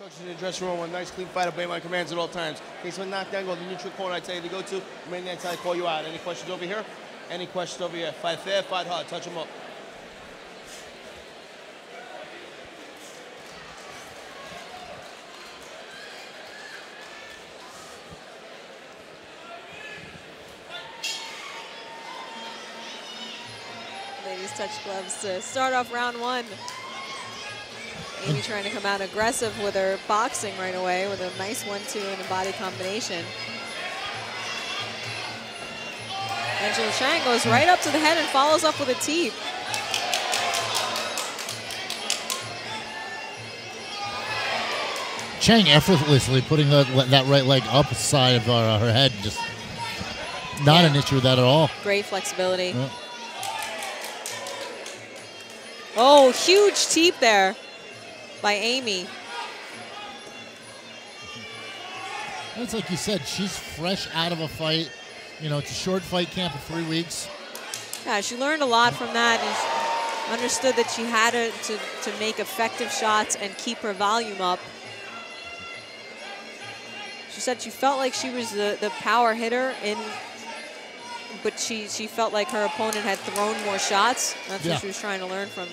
Instructions in the dressing room. A nice, clean fight. Obey my commands at all times. Case I'm knocked down, go to the neutral corner. I tell you to go to. Remain there until I call you out. Any questions over here? Any questions over here? Fight fair, fight hard. Touch them up. Ladies touch gloves to start off round one. Amy trying to come out aggressive with her boxing right away with a nice one-two and a body combination. Angela Chang goes right up to the head and follows up with a teep. Chang effortlessly putting the, that right leg up side of uh, her head. Just not Yeah. an issue with that at all. Great flexibility. Yeah. Oh, huge teep there by Amy. It's like you said, she's fresh out of a fight. You know, it's a short fight camp of three weeks. Yeah, she learned a lot from that and understood that she had to, to, to make effective shots and keep her volume up. She said she felt like she was the, the power hitter in but she, she felt like her opponent had thrown more shots. That's Yeah. what she was trying to learn from.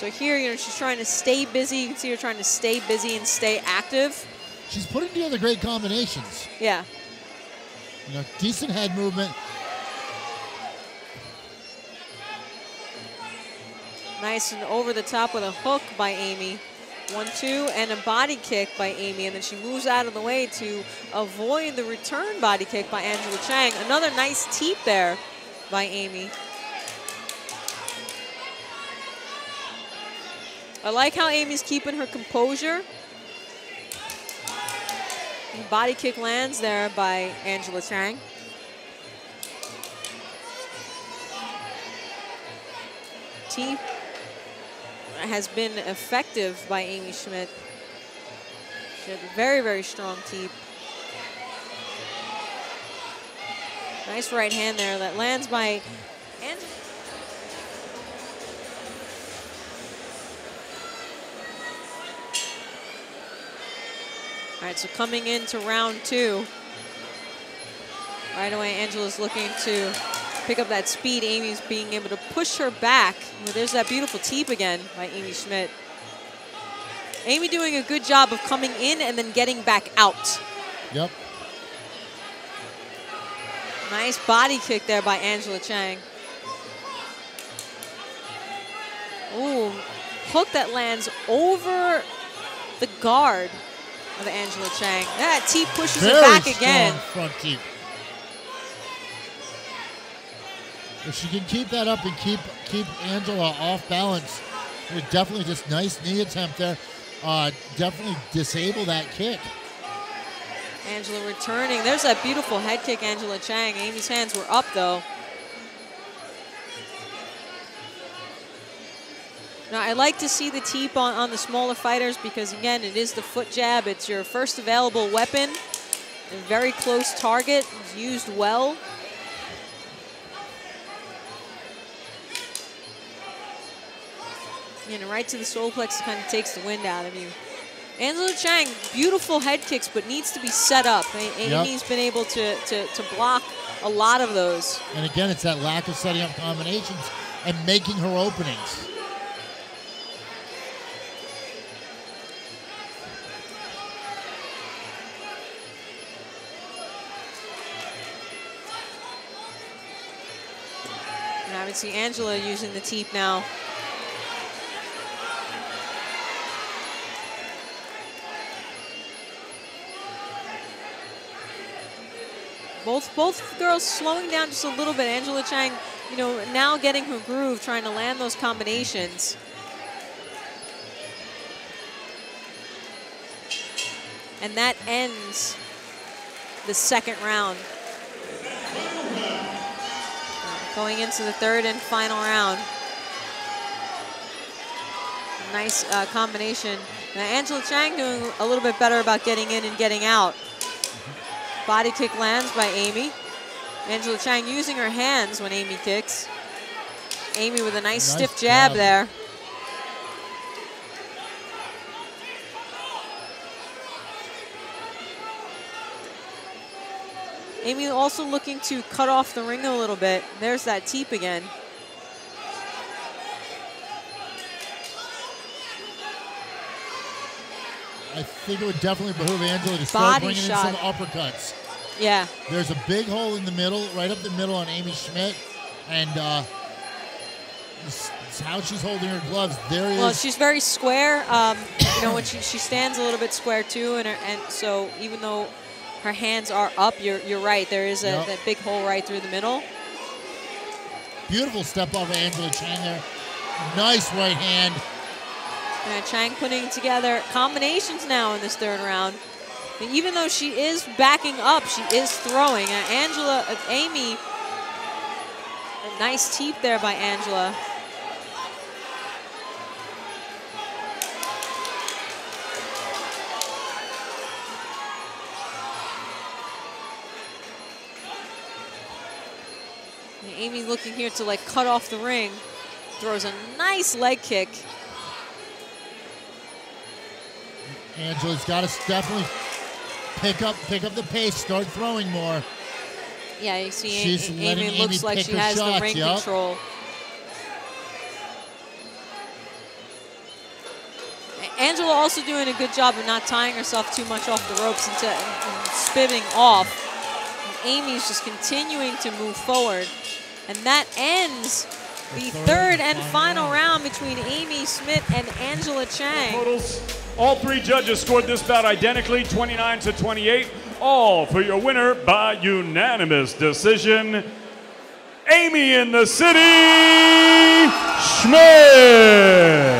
So here, you know, she's trying to stay busy. You can see her trying to stay busy and stay active. She's putting together great combinations. Yeah. You know, decent head movement. Nice and over the top with a hook by Amy. One, two, and a body kick by Amy. And then she moves out of the way to avoid the return body kick by Angela Chang. Another nice teep there by Amy. I like how Amy's keeping her composure. Body kick lands there by Angela Chang. Teep has been effective by Amy Schmidt. She had a very, very strong teep. Nice right hand there that lands by Ang- All right, so coming into round two. Right away, Angela's looking to pick up that speed. Amy's being able to push her back. Well, there's that beautiful teep again by Amy Schmidt. Amy doing a good job of coming in and then getting back out. Yep. Nice body kick there by Angela Chang. Ooh, hook that lands over the guard of Angela Chang. That teep pushes Very it back again. front teep. If she can keep that up and keep keep Angela off balance, it definitely just nice knee attempt there. Uh, definitely disable that kick. Angela returning. There's that beautiful head kick, Angela Chang. Amy's hands were up, though. Now, I like to see the teep on, on the smaller fighters because, again, it is the foot jab. It's your first available weapon. A very close target. It's used well. And right to the solar plexus kind of takes the wind out of you. Angela Chang, beautiful head kicks, but needs to be set up. A- Yep. Amy's been able to, to, to block a lot of those. And again, it's that lack of setting up combinations and making her openings. And obviously Angela using the teep now. Both both girls slowing down just a little bit. Angela Chang, you know, now getting her groove, trying to land those combinations. And that ends the second round. Going into the third and final round. Nice uh, combination. Now Angela Chang doing a little bit better about getting in and getting out. Body kick lands by Amy. Angela Chang using her hands when Amy kicks. Amy with a nice, Nice stiff jab jab. there. Amy also looking to cut off the ring a little bit. There's that teep again. I think it would definitely behoove Angela to start Body bringing shot. in some uppercuts. Yeah. There's a big hole in the middle, right up the middle on Amy Schmidt, and uh, it's, it's how she's holding her gloves. There is. Well, she's very square. Um, you know, when she, she stands a little bit square too, and her, and so even though her hands are up, you're you're right. There is a Yep. that big hole right through the middle. beautiful step off of Angela Chang there. Nice right hand. And Chang putting together combinations now in this third round. Even though she is backing up, she is throwing. Uh, Angela, uh, Amy, a nice teep there by Angela. And Amy looking here to like cut off the ring. Throws a nice leg kick. Angela's got to definitely pick up pick up the pace, start throwing more. Yeah, you see, She's A- letting Amy looks Amy like she has the ring yup. control. Angela also doing a good job of not tying herself too much off the ropes and, to, and, and spinning off. Amy's just continuing to move forward. And that ends the third and final final round between Amy Smith and Angela Chang. Totals. All three judges scored this bout identically, 29 to 28. All for your winner by unanimous decision, Amy in the City Schmidt.